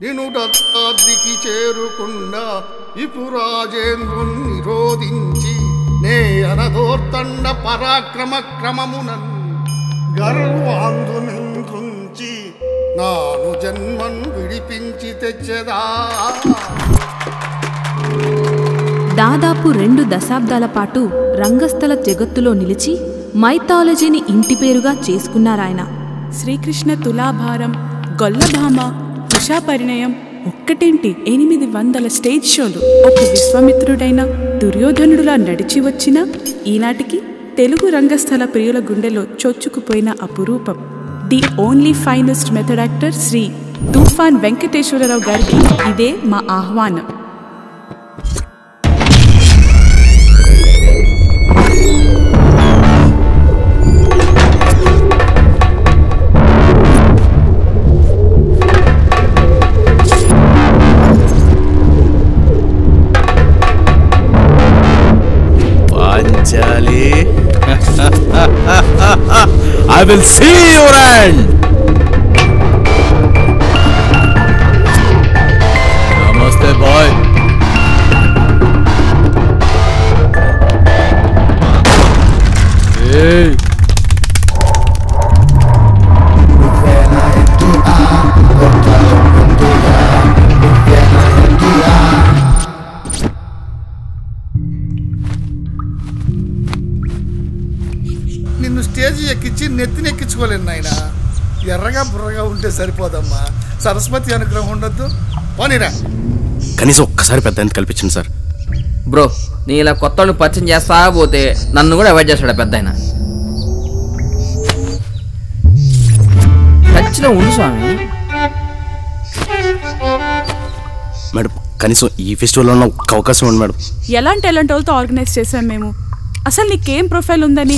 నిను దత్తాద్రికి చేరుకుండా ఇపురాజేంద్రుని నిరోధించి నే అనదోర్తండ పరాక్రమ క్రమమునన్ గర్వాంధునింద్రుంచి నాను జన్మను విడిపించి తెచ్చదా? దాదాపు రెండు దశాబ్దాల పాటు రంగస్థల జగత్తులో నిలిచి మైథాలజీని ఇంటి పేరుగా చేసుకున్నారాయన. శ్రీకృష్ణ తులాభారం గొల్లభామ ఉషా పరిణయం ఒక్కటేంటి ఎనిమిది వందల స్టేజ్ షోలు. ఒక విశ్వామిత్రుడైన దుర్యోధనుడులా నడిచి వచ్చిన ఈనాటికి తెలుగు రంగస్థల ప్రియుల గుండెలో చొచ్చుకుపోయిన అపురూపం. the only finest method actor Shri Toofan Venkateswararao గారికి ఇదే మా ఆహ్వానం I will see your end. ఎక్కించి నెత్తిని ఎక్కించుకోలేను నాయన. ఎర్రగా బుర్రగా ఉంటే సరిపోదమ్మా. సరస్వతి అనుగ్రహం ఉండొద్దు. పోనీరా కనీసం ఒక్కసారి పెద్ద ఎంత కల్పించండి సార్. బ్రో నీ ఇలా కొత్త వాళ్ళు పరిచయం చేస్తా పోతే నన్ను కూడా అవాయిడ్ చేస్తాడు పెద్ద ఆయన? టచ్లో ఉండు స్వామి. మేడం కనీసం ఈ ఫెస్టివల్లో ఉన్న ఒక్క అవకాశం ఉంది మేడం. ఎలాంటి ఎలాంటి వాళ్ళతో ఆర్గనైజ్ చేశాం మేము? అసలు నీకేం ప్రొఫైల్ ఉందని?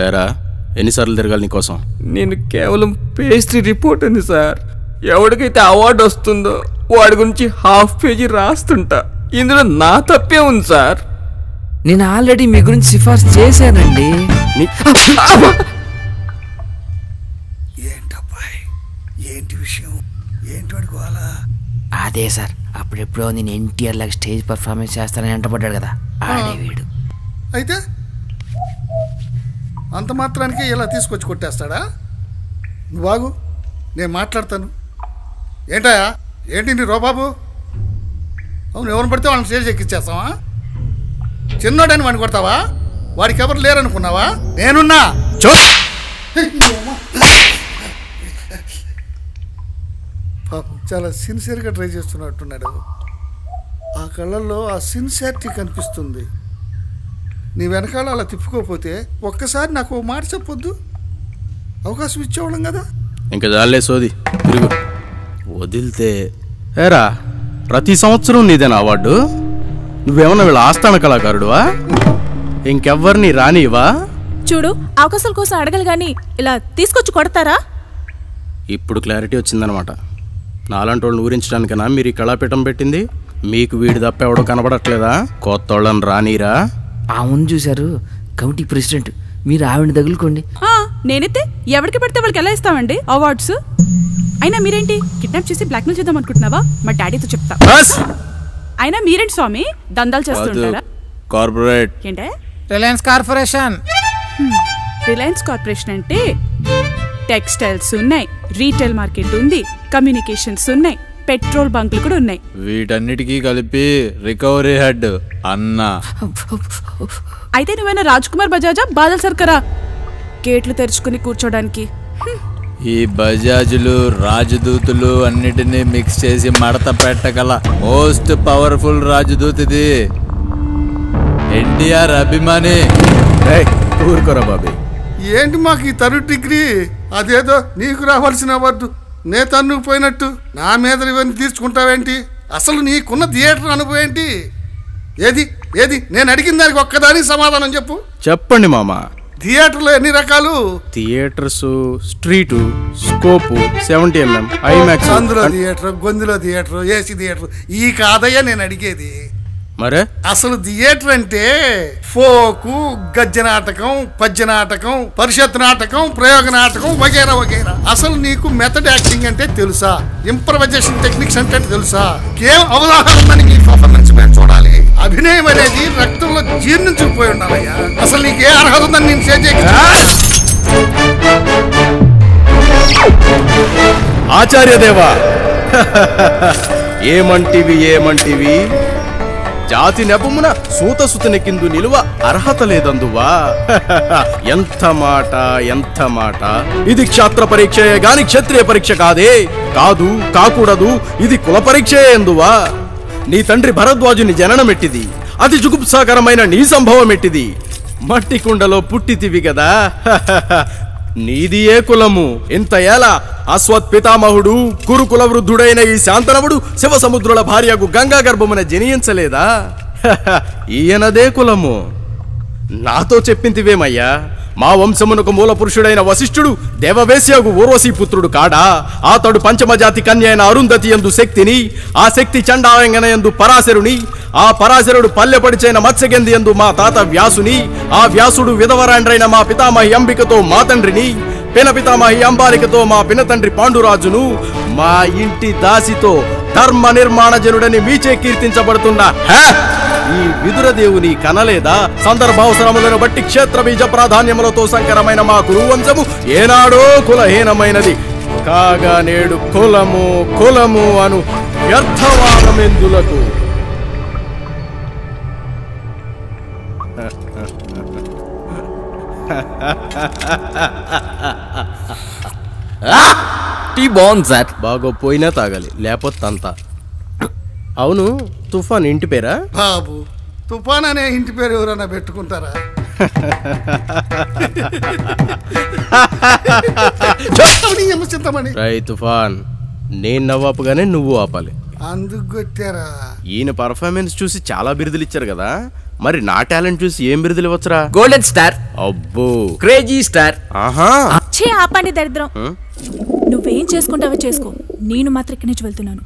ఏరా ఎన్నిసార్లు తిరగాలి నీకోసం? నేను కేవలం పేస్ట్రీ రిపోర్ట్ ఉంది సార్. ఎవరికైతే అవార్డు వస్తుందో వాడి గురించి హాఫ్ పేజీ రాస్తుంటా. ఇందులో నా తప్పే ఉంది సార్. నేను ఆల్రెడీ మీ గురించి సిఫార్సు చేశానండి. అదే సార్. అప్పుడెప్పుడో నేను ఎన్టీఆర్ లాగా స్టేజ్ పర్ఫార్మెన్స్ చేస్తానని అంటపడ్డాడు కదా. ఆడే వీడు. అయితే? అంత మాత్రానికే ఇలా తీసుకొచ్చి కొట్టేస్తాడా? నువ్వు బాగు నేను మాట్లాడతాను. ఏంటయా ఏంటి నీ రోబాబు? అవును ఎవరిని పడితే వాళ్ళని స్టేజ్ ఎక్కిచ్చేస్తావా? చిన్నోడని వాడిని కొడతావా? వాడికి ఎవరు లేరనుకున్నావా? నేనున్నా. చో. చాలా సిన్సియర్గా ట్రై చేస్తున్నట్టున్నాడు. ఆ కళ్ళల్లో ఆ సిన్సియారిటీ కనిపిస్తుంది. నీ వెనకాల అలా తిప్పుకోకపోతే ఒక్కసారి నాకు ఓ మాట చెప్పొద్దు. అవకాశం ఇచ్చేవాళ్ళం కదా. ఇంకా జాలే సోది తిరుగు. వదిలితే ఏరా ప్రతి సంవత్సరం నీదేనా అవార్డు? నువ్వేమన్నా వీళ్ళ ఆస్థాన కళాకారుడువా? ఇంకెవ్వరిని రానివా చూడు అవకాశాల కోసం అడగలు గాని ఇలా తీసుకొచ్చి కొడతారా? ఇప్పుడు క్లారిటీ వచ్చిందనమాట నాలాంటి వాళ్ళని ఊరించడానికనా మీరు ఈ కళాపీఠం పెట్టింది? మీకు వీడి తప్ప ఎవడో కనబడట్లేదా? కొత్త వాళ్ళని రానీరా. అవును చూశారు. కమిటీ ప్రెసిడెంట్ మీరు ఆవిడ తగులుకోండి. ఆ, నేనైతే ఎవరికి పెడితే వాళ్ళకి ఎలా ఇస్తామండి? అవార్డ్స్? అయినా మీరేంటి? కిడ్నాప్ చేసి బ్లాక్మెయిల్ చేద్దాం అనుకుంటున్నావా? మా డాడీతో చెప్తా! అయినా మీరేంటి స్వామి? దందాలు చేస్తుంటారా? కార్పొరేట్. ఏంటే? Reliance corporation. రిలయన్స్ కార్పొరేషన్ అంటే టెక్స్టైల్స్ ఉన్నాయి. రీటైల్ మార్కెట్ ఉంది కమ్యూనికేషన్స్ ఉన్నాయి పెట్రోల్ బంకులు కూడా ఉన్నాయి. వీటన్నిటికీ కలిపి రికవరీ హెడ్ అన్న. అయితే నువ్వైనా రాజ్ కుమార్ బజాజా బాదల్ సర్కరా? గేట్లు తెరుచుకుని కూర్చోడానికి. ఈ బజాజులు రాజదూతులు అన్నిటినీ మిక్స్ చేసి మడత పెట్టగల మోస్ట్ పవర్ఫుల్ రాజదూత్ ఇది ఎన్టీఆర్ అభిమాని. ఊరుకోరా బాబీ. ఏంటి మాకు ఈ తరు డిగ్రీ? అదేదో నీకు రావాల్సిన అవార్డు. నే తన్నుకు పోయినట్టు నా మీద ఇవన్నీ తీర్చుకుంటావేంటి? అసలు నీకున్న థియేటర్ అనుభవం ఏంటి? ఏది? ఏది? నేను అడిగిన దానికి ఒక్కదానికి సమాధానం చెప్పు. చెప్పండి మామ. థియేటర్లో ఎన్ని రకాలు? Theatres street scope seventy MM IMAX. అందులో థియేటర్ గొంతులో థియేటర్ ఏసీ థియేటర్ ఈ కాదయ్యా నేను అడిగేది. మరే? అసలు థియేటర్ అంటే ఫోకు గద్య నాటకం పద్య నాటకం పరిషత్ నాటకం ప్రయోగ నాటకం వగేరా వగేరా. అసలు నీకు మెథడ్ యాక్టింగ్ అంటే తెలుసా? ఇంప్రవైజేషన్ టెక్నిక్స్ అంటే తెలుసా? కేం అవగాహన ఉందని నీ పర్ఫార్మెన్స్ మేము చూడాలి. అభినయం అనేది రక్తంలో జీర్ణించుకుపోయి ఉండాలయ్యా. అసలు నీకు ఏ అర్హత ఉందని నేను షేర్ ఆచార్య దేవా. ఏమంటివి ఏమంటివి? జాతి నెపమున సూతసుతని కిందు నిలువ అర్హత లేదందువా? ఎంత మాట ఎంత మాట. ఇది క్షాత్ర పరీక్షయే గాని క్షత్రియ పరీక్ష కాదే. కాదు కాకూడదు ఇది కుల పరీక్షయే ఎందువా? నీ తండ్రి భరద్వాజుని జననమెట్టిది. అతి జుగుప్సాకరమైన నీ సంభవం ఎట్టిది మట్టి కుండలో పుట్టితివి కదా నీది ఏ కులము. ఇంత ఎలా? అశ్వత్ పితామహుడు కురుకుల వృద్ధుడైన ఈ శాంతనవుడు శివ సముద్రుల భార్యకు గంగా గర్భమున జనించలేదా? ఈయనదే కులము. నాతో చెప్పింతివేమయ్యా మా వంశమునకు మూల పురుషుడైన వశిష్ఠుడు దేవవేశ్యకు ఊర్వశీ పుత్రుడు కాడా అతడు పంచమజాతి కన్య అయిన అరుంధతి ఎందు శక్తిని ఆ శక్తి చండాయంగన ఎందు పరాశరుని ఆ పరాశరుడు పల్లెపడిచైన మత్స్యగంధి ఎందు మా తాత వ్యాసుని ఆ వ్యాసుడు విధవరాండ్రైన మా పితామహి అంబికతో మా తండ్రిని పినపితామహి అంబాలికతో మా పినతండ్రి పాండురాజును మా ఇంటి దాసితో ధర్మ నిర్మాణ జనుడని మీచే కీర్తించబడుతున్న హే! ఈ విదురదేవుని కనలేదా? సందర్భావసరములను బట్టి క్షేత్ర బీజ ప్రాధాన్యములతో సంకరమైన మా కురువంశము ఏనాడో కులహీనమైనది. కాగా నేడు కులము కులము అను వ్యర్థవాదమెందులకు? టీ బాగుంది సార్. బాగో పోయినా తాగాలి లేకపోతే తంత. అవును తుఫాన్ ఇంటి పేరా? బాబు తుఫాన్ అనే ఇంటి పేరు ఎవరైనా పెట్టుకుంటారా? రై తుఫాన్ నేను నవ్వాపుగానే నువ్వు ఆపాలి. అందుకు కొట్టారా? ఈయన పర్ఫార్మెన్స్ చూసి చాలా బిరుదులు ఇచ్చారు కదా మరి నా టాలెంట్ చూసి ఏం బిరుదులు ఇవ్వచ్చురా? గోల్డెన్ స్టార్ అబ్బో. క్రేజీ స్టార్ ఆహా. చే ఆపండి దరిద్రం? నువ్వేం చేసుకుంటావో చేసుకో. నేను మాత్రం ఇక్కడి నుంచి వెళ్తున్నాను.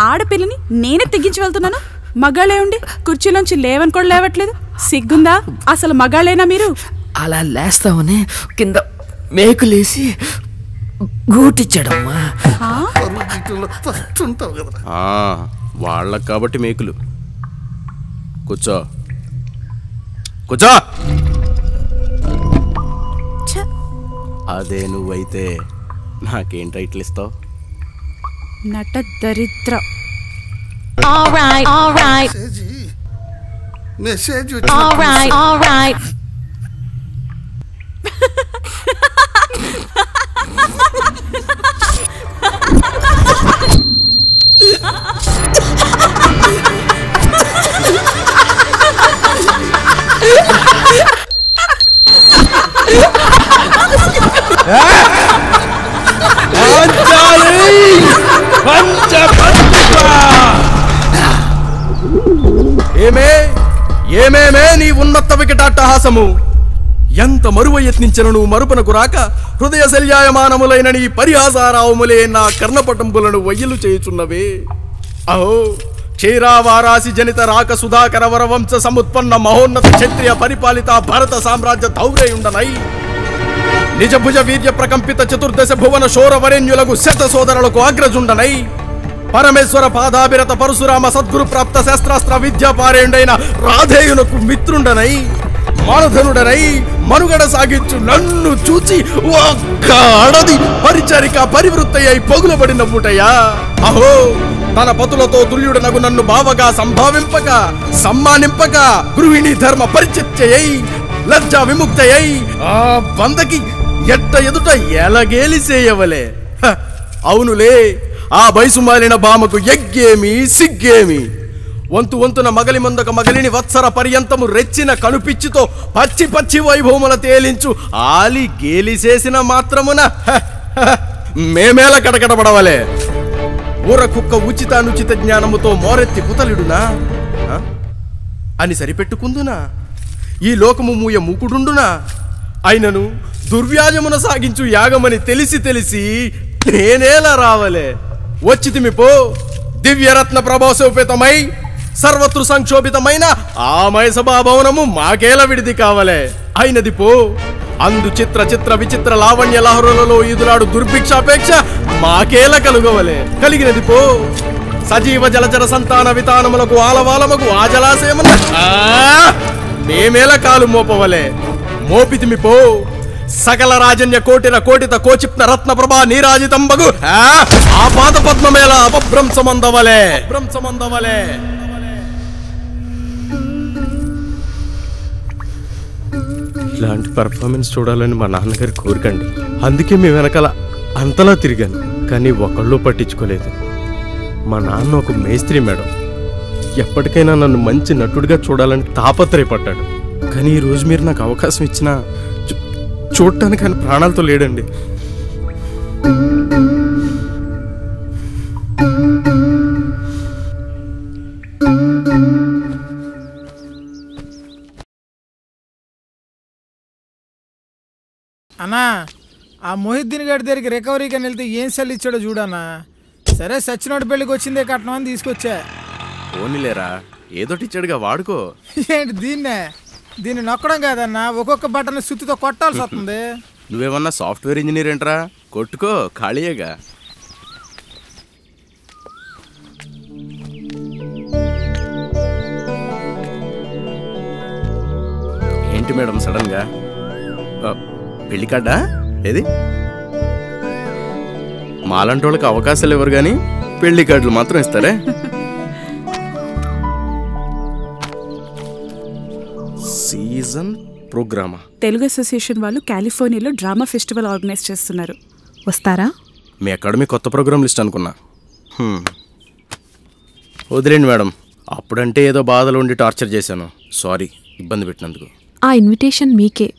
ఆడపిల్లని నేనే తెగించి వెళ్తున్నాను. మగాళ్ళే ఉండి కుర్చీలోంచి లేవని కూడా లేవట్లేదు. సిగ్గుందా? అసలు మగాళ్ళేనా మీరు? అలా లేస్తామని కింద మేకులేసి గూటిచ్చాడమ్మా. పరువు గీటులో ఫస్ట్ ఉంటావు కదా ఆ, వాళ్ళకి కాబట్టి మేకులు. కూర్చో. కూర్చో! అదే నువ్వైతే నాకేం టైటిల్ ఇస్తావు ನಟ ದರಿದ್ರ All right, all right. Message. All right, all right. ఏమేమే నీ ఉన్నత వికటాట్టహాసము? ఎంత మరువ యత్నించను మరుపునకు రాక హృదయ శల్యాయమానములైన నీ పరిహాసారావములే నా కర్ణపటంబులను వయ్యలు చేయుచున్నవే. అహో క్షీరావారాసి జనిత రాక సుధాకర వరవంశ సముత్పన్న మహోన్నత క్షత్రియ పరిపాలిత భారత సామ్రాజ్య ధౌరేయుండనై నిజభుజ వీర్య ప్రకంపిత చతుర్దశ భువన శోరవరేణ్యులకు శత సోదరులకు అగ్రజుండనై. పరమేశ్వర పాదాభిరత పరశురామ సద్గురు ప్రాప్త శాస్త్రాస్త్ర విద్యాపారేయుడైన రాధేయునకు మిత్రుండనై మానధనుడనై మనుగడ సాగించు నన్ను చూచి ఒక్క అడది పరిచరిక పరివృత్తి అయి పగులబడిన అహో తన పతులతో తుల్యుడనగు నన్ను బావగా సంభావింపక సమ్మానింపక గృహిణి ధర్మ పరిచిత్యై లజ్జా విముక్తయై ఆ బందకి ఎట్ట ఎదుట ఎలగేలిసేయవలే హ, అవునులే ఆ వయసు మాలిన బామకు ఎగ్గేమి సిగ్గేమి? వంతు వంతున మగలి ముందక మగలిని వత్సర పర్యంతము రెచ్చిన కనుపిచ్చితో పచ్చి పచ్చి వైభవముల తేలించు ఆలి గేలిసేసిన మాత్రమున. మేమేల కడకడబడవలే ఊర కుక్క ఉచితానుచిత జ్ఞానముతో మోరెత్తి కుతలుడునా అని సరిపెట్టుకుందునా? ఈ లోకము మూయ మూకుడుండునా? అయినను దుర్వ్యాజమున సాగించు యాగమని తెలిసి తెలిసి నేనేలా రావలే? వచ్చితిమి పో. దివ్యరత్న ప్రభాసోపేతమై సర్వత్రు సంక్షోభితమైన ఆ మయసభా భవనము మాకేల విడిది కావలే. అయినది పో. అందు చిత్ర చిత్ర విచిత్ర లావణ్య లహరులలో ఈదులాడు దుర్భిక్షాపేక్ష మాకేల కలుగవలే. కలిగినది పో. సజీవ జలచర సంతాన వితానములకు ఆలవాలముకు ఆ జలాశయమున ఆ! మేమేల కాలు మోపవలే. మోపితిమి పో. సకల రాజన్య కోటిన కోటిత కోచిప్న రత్న ప్రభా నీరాజితంబగు ఆ! పాద పద్మమేళ అపభ్రంశమందవలే. భ్రంశమందవలే ఇలాంటి పర్ఫార్మెన్స్ చూడాలని మా నాన్నగారి కోరికండి. అందుకే మేము వెనకాల అంతలా తిరిగాను. కానీ ఒకళ్ళు పట్టించుకోలేదు. మా నాన్న ఒక మేస్త్రి మేడం. ఎప్పటికైనా నన్ను మంచి నటుడిగా చూడాలని తాపత్రయపడ్డాడు. కానీ ఈ రోజు మీరు నాకు అవకాశం ఇచ్చినా చూడటానికి ఆయన ప్రాణాలతో లేడండి. అన్నా ఆ మొహిద్దీన్ గారి దగ్గరికి రికవరీకి అని వెళ్తే ఏం సెల్ ఇచ్చాడో చూడన్నా. సరే సచ్చినోడి పెళ్ళికి వచ్చిందే కట్నం అని తీసుకొచ్చా. ఓనిలేరా ఏదోటి ఇచ్చాడుగా వాడుకో. ఏంటి దీన్నే? దీన్ని నొక్కడం కాదన్నా ఒక్కొక్క బటన్ సుత్తితో కొట్టాల్సి వస్తుంది. నువ్వేమన్నా సాఫ్ట్వేర్ ఇంజనీర్ ఏంట్రా? కొట్టుకో ఖాళీయేగా. ఏంటి మేడం సడన్గా ఆ, పెళ్ళి కార్డా? ఏది? మాలాంటి వాళ్ళకి అవకాశాలు ఇవ్వరు కానీ పెళ్ళి కార్డులు మాత్రం ఇస్తారే? సీజన్ ప్రోగ్రామా? తెలుగు అసోసియేషన్ వాళ్ళు కాలిఫోర్నియాలో డ్రామా ఫెస్టివల్ ఆర్గనైజ్ చేస్తున్నారు. వస్తారా? మీ అకాడమీ కొత్త ప్రోగ్రామ్ లిస్ట్ అనుకున్నా. వదిలేండి మేడం. అప్పుడంటే ఏదో బాధలు ఉండి టార్చర్ చేశాను. సారీ ఇబ్బంది పెట్టినందుకు. ఆ ఇన్విటేషన్ మీకే.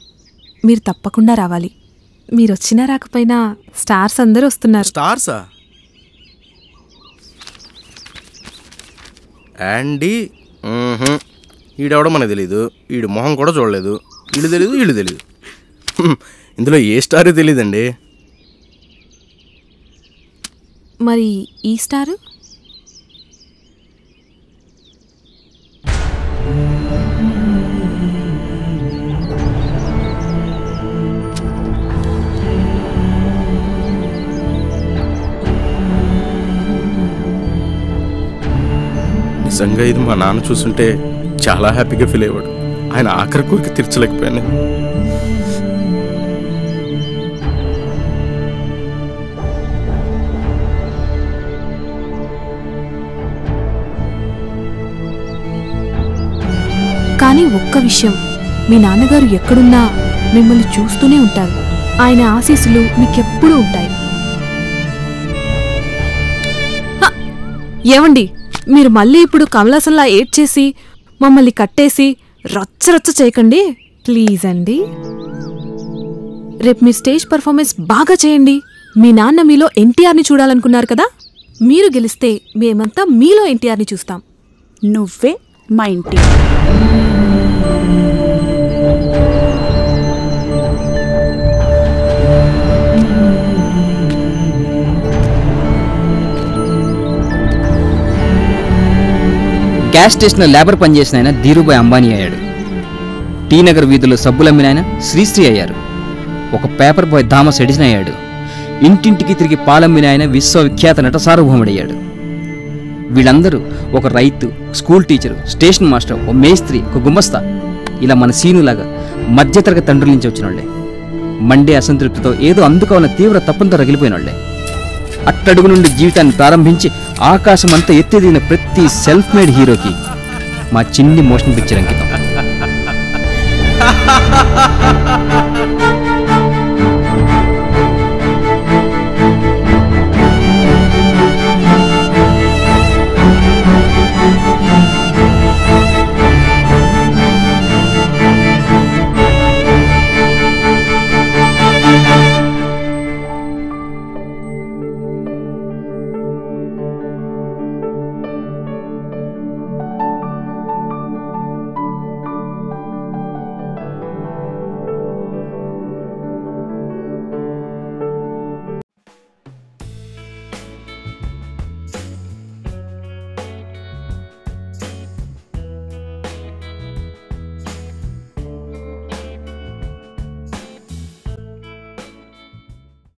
మీరు తప్పకుండా రావాలి. మీరు వచ్చినా రాకపోయినా స్టార్స్ అందరూ వస్తున్నారు. స్టార్సా? యాండీ. ఈడెవడో మనకు తెలీదు ఈడు మొహం కూడా చూడలేదు వీడు తెలీదు వీళ్ళు తెలీదు హ్మ్. ఇందులో ఏ స్టార్ తెలియదండి మరి ఈ స్టార్ నిజంగా ఇది మా నాన్న చూస్తుంటే చాలా హ్యాపీగా ఫీల్ అయ్యాడు ఆయన ఆఖరి కోరిక తీర్చలేకపోయాను. కానీ ఒక్క విషయం మీ నాన్నగారు ఎక్కడున్నా మిమ్మల్ని చూస్తూనే ఉంటారు. ఆయన ఆశీస్సులు మీకెప్పుడూ ఉంటాయి. ఏమండి మీరు మళ్ళీ ఇప్పుడు కమలాసంలా ఏడ్చేసి మమ్మల్ని కట్టేసి రచ్చ రచ్చ చేయకండి. ప్లీజ్ అండి. రేపు మీ స్టేజ్ పర్ఫార్మెన్స్ బాగా చేయండి. మీ నాన్న మీలో ఎన్టీఆర్ని చూడాలనుకున్నారు కదా? మీరు గెలిస్తే మేమంతా మీలో ఎన్టీఆర్ని చూస్తాం. నువ్వే మా ఇంటి. గ్యాస్ స్టేషన్లో లేబర్ పనిచేసిన ఆయన ధీరుభాయ్ అంబానీ అయ్యాడు. టీ నగర్ వీధుల్లో సబ్బులమ్మిన ఆయన శ్రీశ్రీ అయ్యారు. ఒక పేపర్ బాయ్ థామస్ ఎడిసన్ అయ్యాడు. ఇంటింటికి తిరిగి పాలమ్మిన ఆయన విశ్వవిఖ్యాత నట సార్వభౌముడయ్యాడు వీళ్ళందరూ ఒక రైతు స్కూల్ టీచరు స్టేషన్ మాస్టర్ ఒక మేస్త్రి ఒక గుమస్తా ఇలా మన సీనులాగా మధ్యతరగతి తండ్రుల నుంచి వచ్చిన వాళ్ళే మండే అసంతృప్తితో ఏదో అందుకోవాలని తీవ్ర తప్పంతో రగిలిపోయిన వాళ్ళే అట్టడుగు నుండి జీవితాన్ని ప్రారంభించి ఆకాశం అంతా ఎత్తిదిగిన ప్రతి సెల్ఫ్ మేడ్ హీరోకి మా చిన్ని మోషన్ పిక్చర్ అంకితం.